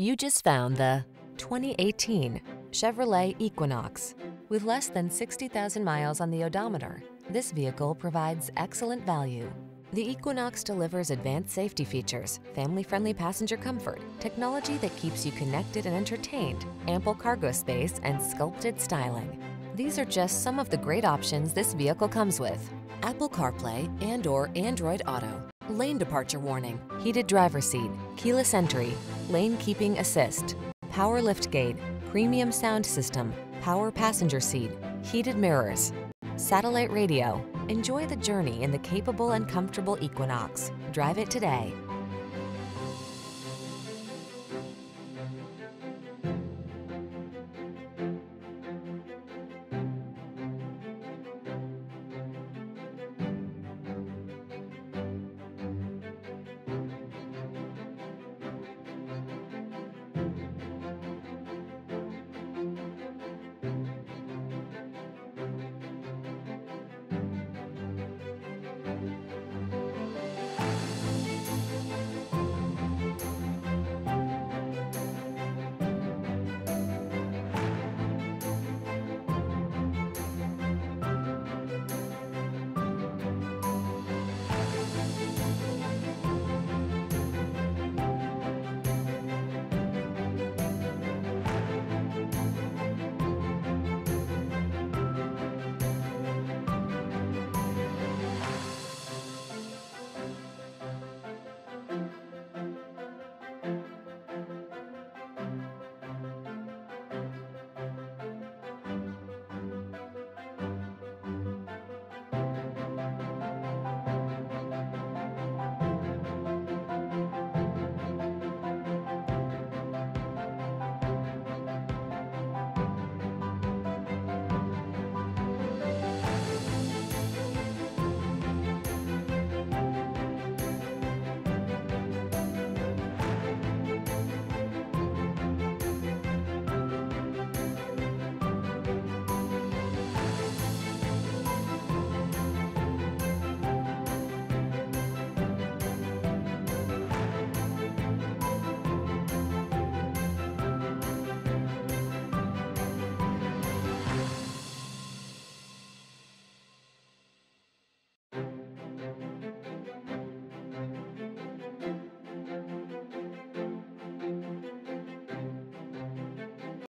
You just found the 2018 Chevrolet Equinox. With less than 60,000 miles on the odometer, this vehicle provides excellent value. The Equinox delivers advanced safety features, family-friendly passenger comfort, technology that keeps you connected and entertained, ample cargo space, and sculpted styling. These are just some of the great options this vehicle comes with. Apple CarPlay and or Android Auto, lane departure warning, heated driver seat, keyless entry, lane keeping assist, power liftgate, premium sound system, power passenger seat, heated mirrors, satellite radio. Enjoy the journey in the capable and comfortable Equinox. Drive it today.